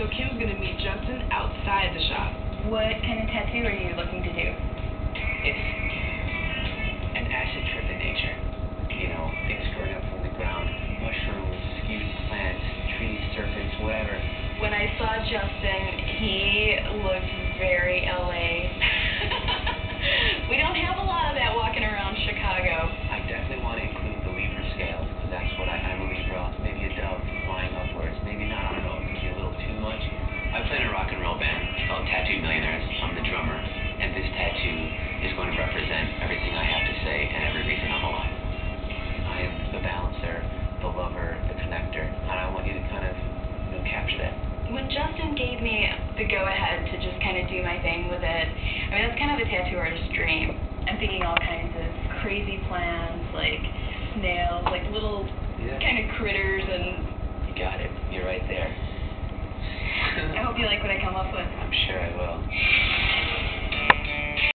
so Kim's gonna meet Justin outside the shop. What kind of tattoo are you looking to do? It's an acid trip in nature. You know, things growing up from the ground, mushrooms, skewed plants, trees, serpents, whatever. When I saw Justin, to kind of you know, capture that. When Justin gave me the go ahead to just kind of do my thing with it, I mean, that's kind of a tattoo artist's dream. I'm thinking all kinds of crazy plans, like snails, like little Yeah. kind of critters, and You got it. You're right there. I hope you like what I come up with.